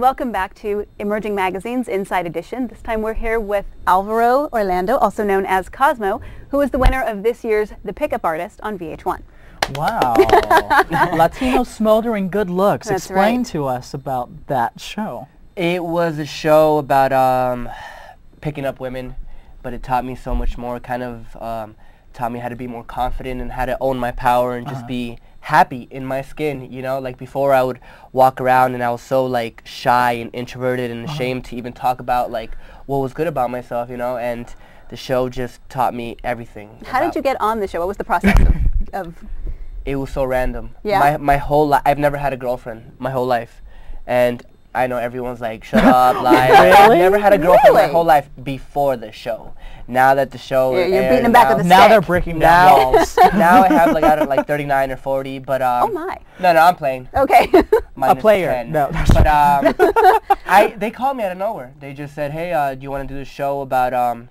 and welcome back to Emerging Magazine's Inside Edition. This time we're here with Alvaro Orlando, also known as Kosmo, who is the winner of this year's The Pickup Artist on VH1. Wow. Latino smoldering good looks. That's Explain right. to us about that show. It was a show about um, picking up women, but it taught me so much more. Kind of um, taught me how to be more confident and how to own my power and just Uh-huh. be happy in my skin. You know, like before I would walk around and I was so like shy and introverted and Uh-huh. ashamed to even talk about like what was good about myself. You know, and the show just taught me everything. How did you get on the show? What was the process of, of it was so random. Yeah? My my whole life, I've never had a girlfriend my whole life, and I know everyone's like, shut up, lie. I've never had a girlfriend my whole life before the show. Now that the show, You're- you're aired, beating 'em back now, with a Now stick. they're breaking down now, walls. now I have like I don't like 39 or 40, but um. Oh my. No, no, I'm playing. Okay. minus player. 10. No. But um, I they called me out of nowhere. They just said, hey, uh, do you want to do this show about um.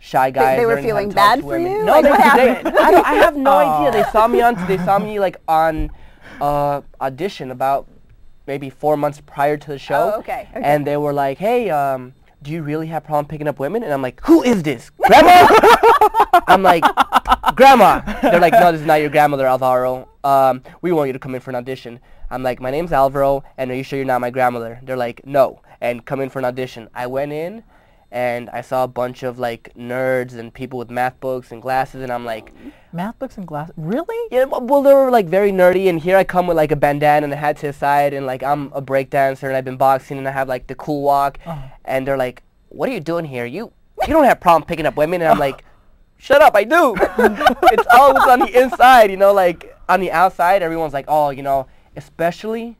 Shy guys. they were how to feeling bad for you? No, Like, they, they-? I, I have no idea. They saw me on. They saw me like on uh, audition about maybe four months prior to the show. Oh, okay, okay. And they were like, "Hey, um, do you really have problem picking up women?" And I'm like, "Who is this, grandma?" I'm like, "Grandma." They're like, "No, this is not your grandmother, Alvaro. Um, we want you to come in for an audition." I'm like, "My name's Alvaro, and are you sure you're not my grandmother?" They're like, "No," and come in for an audition. I went in. And I saw a bunch of like nerds and people with math books and glasses, and I'm like, Math books and glasses. Really? yeah, well, they were like very nerdy, and here I come with like a bandana and a hat to the side, and like I'm a breakdancer, and I've been boxing, and I have like the cool walk, Oh. and they're like, "What are you doing here? You you don't have problem picking up women?" And I'm like, "Shut up, I do. it's always on the inside, you know. Like on the outside, everyone's like, oh, you know, especially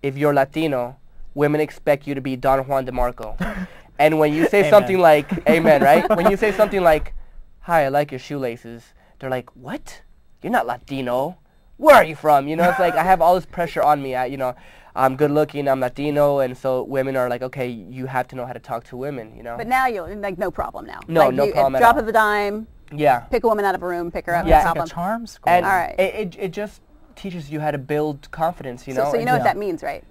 if you're Latino, women expect you to be Don Juan DeMarco, and when you say Amen. something like, "Amen," right? When you say something like, "Hi, I like your shoelaces." they're like, "What? You're not Latino. Where are you from?" You know, it's like I have all this pressure on me. I, you know, I'm good looking, I'm Latino, and so women are like, "Okay, you have to know how to talk to women." You know? but now you'll like no problem now. No, like, no you, problem at Drop all. of a dime, yeah. pick a woman out of a room, pick her up. Yeah. no It's like a charm school. And All right. it, it, it just teaches you how to build confidence. You know. so you and know what Yeah. that means, right?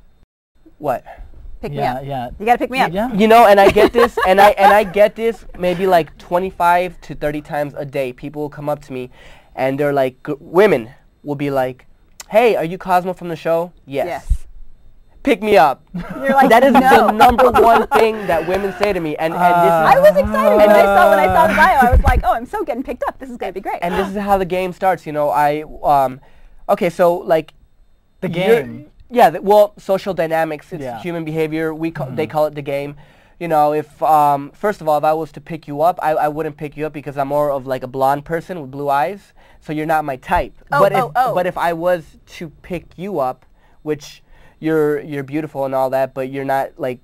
what? Pick me yeah, up. yeah. You gotta pick me up. Yeah. You know, and I get this, and I and I get this maybe like 25 to 30 times a day. People will come up to me, and they're like, g- women will be like, "Hey, are you Kosmo from the show?" Yes. Yes. Pick me up. You're like, that is no. the number one thing that women say to me, and and this is was excited when I saw when I saw the bio. I was like, oh, I'm so getting picked up. This is gonna be great. and this is how the game starts. You know, I um, okay, so like The you're- game. Yeah, th- well, social dynamics. It's Yeah. human behavior. We ca- they call it the game. You know, if um, first of all, if I was to pick you up, I, I wouldn't pick you up because I'm more of like a blonde person with blue eyes. So you're not my type. Oh, but oh, if oh. but if I was to pick you up, which you're you're beautiful and all that, but you're not like.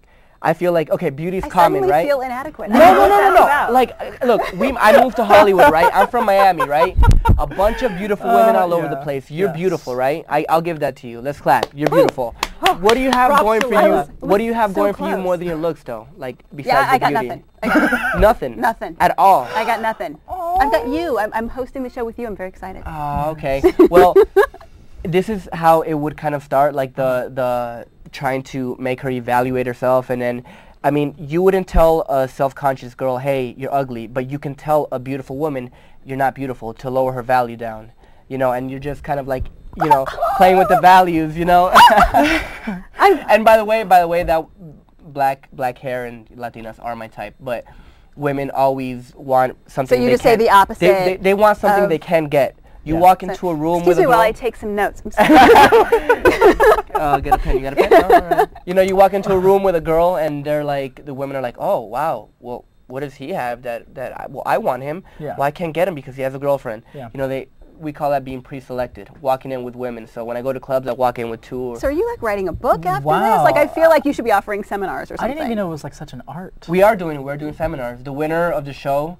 I feel like okay, beauty's I common, right? feel inadequate. I No, no, no, no, no. Like, uh, look, we, I moved to Hollywood, right? I'm from Miami, right? A bunch of beautiful women Uh, all over the place. You're yes. beautiful, right? I, I'll give that to you. Let's clap. You're beautiful. What do you have going for you? It What do you have so going for you more than your looks, though? Like besides yeah, I the got beauty. nothing. I got Nothing. Nothing. At all. I got nothing. I've got you. I'm, I'm hosting the show with you. I'm very excited. Oh, okay. Well, this is how it would kind of start, like the the trying to make her evaluate herself, and then, I mean, you wouldn't tell a self-conscious girl, "Hey, you're ugly," but you can tell a beautiful woman, "You're not beautiful," to lower her value down, you know, and you're just kind of like, you know, playing with the values, you know. and by the way, by the way, that black black hair and Latinas are my type, but women always want something. So you they just say the opposite they, they want something they can get. You Yeah. walk So- into a room Excuse with me a while girl. I take some notes. I'm sorry. uh, get a pen. You got a pen? All right. You know, you walk into a room with a girl, and they're like, the women are like, oh wow, well, what does he have that that I, well I want him. Yeah. Well, I can't get him because he has a girlfriend. Yeah. You know, they we call that being pre-selected, walking in with women. So when I go to clubs, I walk in with two. Or, so are you like writing a book after Wow. this? Like I feel like you should be offering seminars or something. I something. didn't even know it was like such an art. we are doing we're doing seminars. The winner of the show.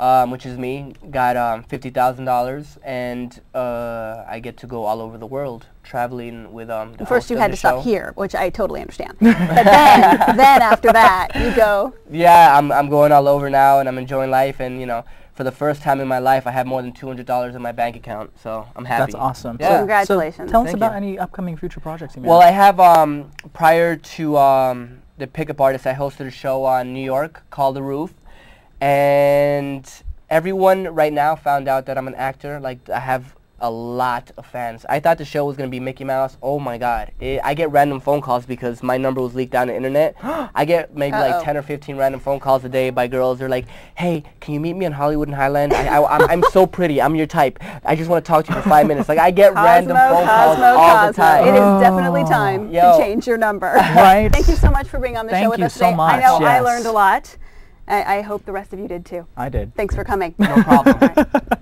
Um, which is me, got um, fifty thousand dollars, and uh, I get to go all over the world traveling with um. The First host you of had the to stop here, which I totally understand. but then, then after that, you go. Yeah, I'm I'm going all over now, and I'm enjoying life. And you know, for the first time in my life, I have more than two hundred dollars in my bank account. So I'm happy. That's awesome. Yeah. So- Congratulations. So tell us Thank about you. any upcoming future projects you may Well, have. I have um, prior to um, the pickup artist, I hosted a show on New York called The Roof, and everyone right now found out that I'm an actor. Like I have a lot of fans. I thought the show was gonna be Mickey Mouse. Oh my God! It, I get random phone calls because my number was leaked down the internet. I get maybe Uh-oh. like 10 or 15 random phone calls a day by girls. They're like, "Hey, can you meet me in Hollywood and Highland? I, I, I'm, I'm so pretty. I'm your type. I just want to talk to you for five minutes." Like I get random Kosmo, phone calls Kosmo, all Kosmo. the time. It is oh. definitely time Yo. to change your number. Right. Thank you so much for being on the Thank show with you us so today. I much, know I learned a lot. I, I hope the rest of you did too. I did. Thanks for coming. No problem.